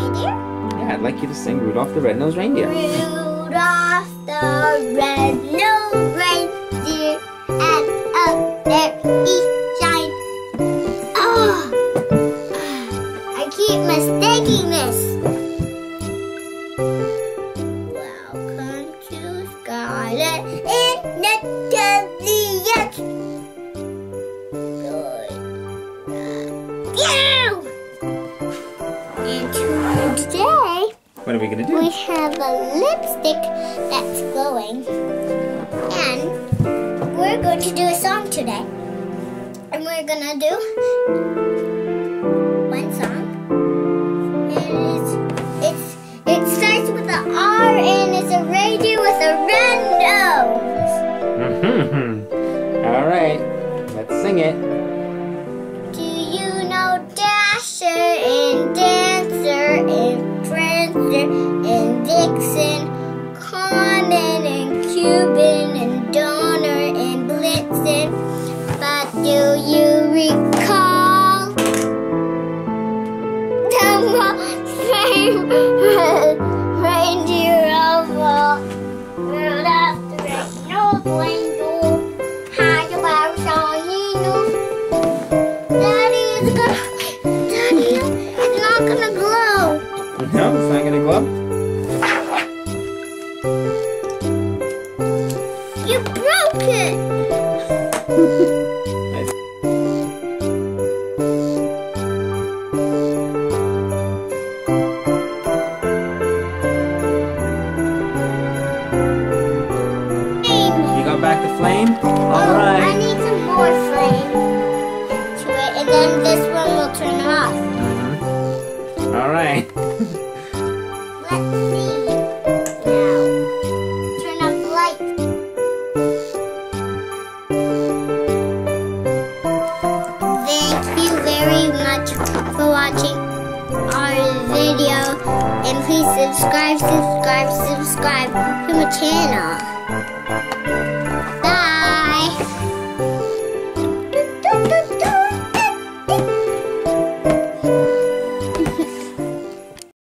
reindeer? Yeah, I'd like you to sing Rudolph the Red-Nosed Reindeer. Rudolph the red-nosed reindeer, and up there he shines. Oh, I keep mistaking this. Welcome to Scarlett in Natalia. Good. What are we gonna do? We have a lipstick that's glowing. And we're going to do a song today. And we're gonna do one song. And it's, it's it starts with an R and it's a radio with a red nose. Mm-hmm. All right, let's sing it. Cupid and Donner and Blitzen? But do you recall the most famous reindeer of all? Rudolph the red-nosed reindeer had a very shiny nose. Daddy is gonna. Daddy, it's not gonna glow. No, it's not gonna glow. Oh, I need some more flame to it, and then this one will turn off. Mhm. All right. Let's see. Now, turn off the light. Thank you very much for watching our video. And please subscribe, subscribe, subscribe to my channel.